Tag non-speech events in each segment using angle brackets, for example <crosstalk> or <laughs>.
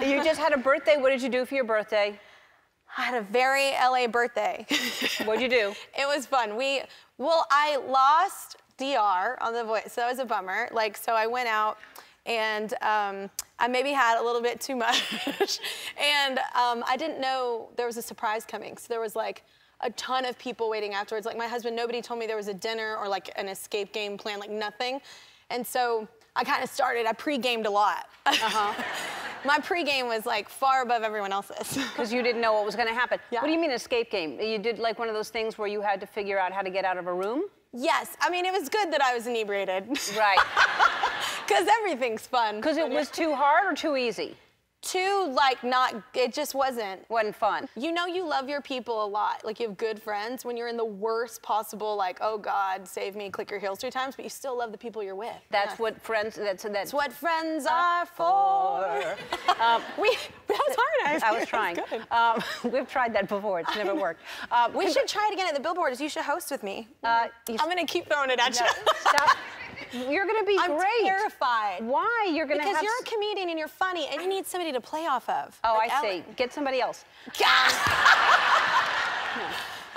You just had a birthday. What did you do for your birthday? I had a very LA birthday. <laughs> What'd you do? it was fun. We, well, I lost DR on the voice, so that was a bummer. Like, so I went out and um, I maybe had a little bit too <laughs> much. and um, I didn't know there was a surprise coming. So there was like a ton of people waiting afterwards. Like my husband, nobody told me there was a dinner or like an escape game plan, like nothing. And so I kind of started, I pre-gamed a lot. Uh-huh. <laughs> My pre-game was like far above everyone else's. <laughs> Because you didn't know what was going to happen. Yeah. What do you mean escape game? You did like one of those things where you had to figure out how to get out of a room? Yes, I mean, it was good that I was inebriated. <laughs> Right. <laughs> Because everything's fun. Because it was too hard or too easy? Too, like, not, it just wasn't. Wasn't fun. You know you love your people a lot. Like, you have good friends when you're in the worst possible, like, oh, God, save me, click your heels three times, but you still love the people you're with. That's Yeah. what friends, that's, that's what friends are for. <laughs> Um, we, that was hard. I was <laughs> trying. Good. Um, <laughs> we've tried that before. It's never worked. Um, We should try it again at the billboards. You should host with me. Uh, I'm gonna keep throwing it at No, you. stop. You're going to be I'm great. terrified. Why? You're going to Because you're a comedian and you're funny, and you need somebody to play off of. Oh, Like I Ellen. see. Get somebody else. <laughs>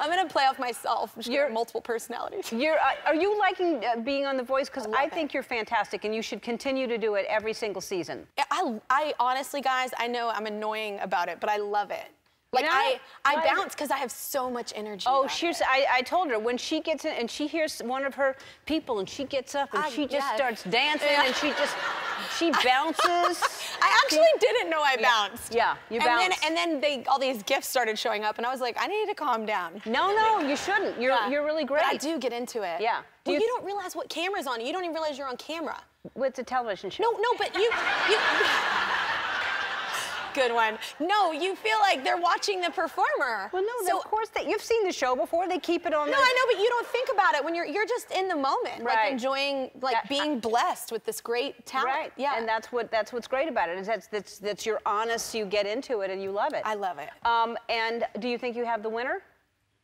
I'm gonna play off myself. You're- multiple personalities. You're, uh, are you liking uh, being on The Voice? Because I it. think you're fantastic, and you should continue to do it every single season. I, I honestly, guys, I know I'm annoying about it, but I love it. Like know, I, I bounce because I have so much energy. Oh, she's. I, I told her when she gets in and she hears one of her people and she gets up and I- she just yeah. starts dancing Yeah. and she just <laughs> she bounces. I actually didn't know I bounced. Yeah, you and Then, bounced. and then they, all these gifts started showing up, and I was like, I need to calm down. no, no, you shouldn't. You're Yeah. you're really great. But I do get into it. Yeah. Well, you you, don't realize what camera's on. You don't even realize you're on camera. With a television show. No, no, but you, you. Good one. No, you feel like they're watching the performer. Well, no, so, of course that you've seen the show before. They keep it on. No, the, I know, but you don't think about it when you're you're just in the moment, Right. like enjoying, like That- being blessed with this great talent. Right. Yeah. And that's what that's what's great about it is that's that's that's you're honest. You get into it and you love it. I love it. Um, and do you think you have the winner?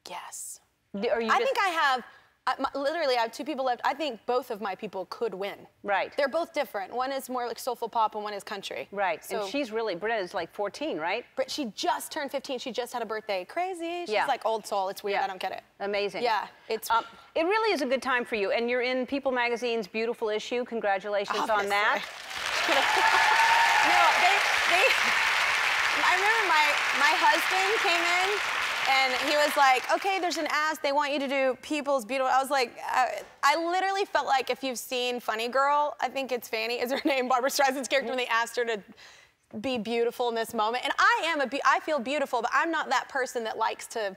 yes. Are you I just- think I have. I, my, literally, I have two people left. I think both of my people could win. Right. They're both different. One is more like soulful pop, and one is country. right. So and she's really Brynn is like 14, right? Brynn, she just turned 15. She just had a birthday. Crazy. She's Yeah. like old soul. It's weird. Yeah. I don't get it. Amazing. Yeah, it's- Um, it really is a good time for you, and you're in People Magazine's beautiful issue. Congratulations on that. <laughs> no, they, they. I remember my my husband came in, and he was like, "Okay, there's an ask. They want you to do People's Beautiful." I was like, I, I literally felt like if you've seen Funny Girl, I think it's Fanny is her <laughs> name, Barbra Streisand's character, when they mm-hmm. asked her to be beautiful in this moment. And I am a, be- I feel beautiful, but I'm not that person that likes to.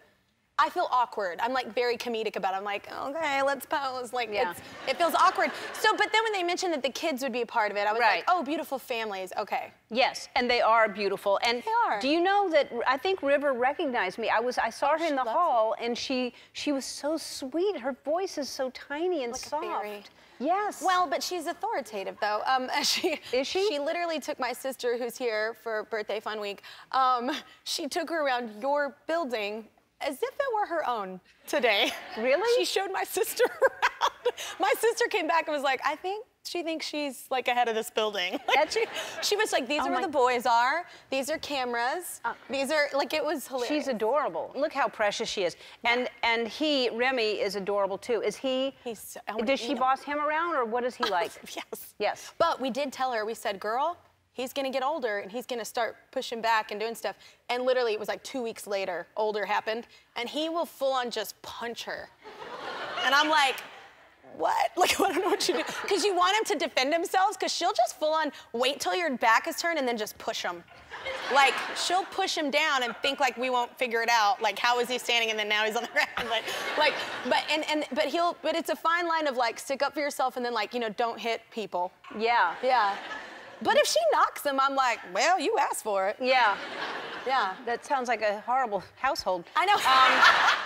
I feel awkward. I'm like very comedic about it. I'm like, okay, let's pose. Like, Yeah. it feels awkward. So, but then when they mentioned that the kids would be a part of it, I was Right. like, oh, beautiful families. Okay. Yes, and they are beautiful. And They are. do you know that I think River recognized me? I was I saw her in the hall, and she she was so sweet. Her voice is so tiny and Like soft. Yes. Well, but she's authoritative, though. Um, <laughs> she Is she? She literally took my sister, who's here for birthday fun week. Um, she took her around your building as if it were her own today. <laughs> Really? She showed my sister <laughs> around. My sister came back and was like, I think she thinks she's like ahead of this building. <laughs> Like, she, she was like, these Oh are where the boys are. These are cameras. Uh. these are like it was hilarious. She's adorable. Look how precious she is. And and he, Remy, is adorable too. Is he? He's so- oh does she boss him around, or what is he like? yes. Yes. But we did tell her, we said, girl, he's gonna get older and he's gonna start pushing back and doing stuff. And literally, it was like two weeks later, older happened, and he will full on just punch her. And I'm like, what? <laughs> Like, I don't know what you do. Because you want him to defend himself, because she'll just full on wait till your back is turned and then just push him. Like, she'll push him down and think like we won't figure it out. Like, how is he standing and then now he's on the <laughs> ground? Like, like, but and and but he'll but it's a fine line of like stick up for yourself and then like, you know, don't hit people. Yeah. Yeah. But if she knocks him, I'm like, well, you asked for it. Yeah. Yeah. That sounds like a horrible household. I know. Um,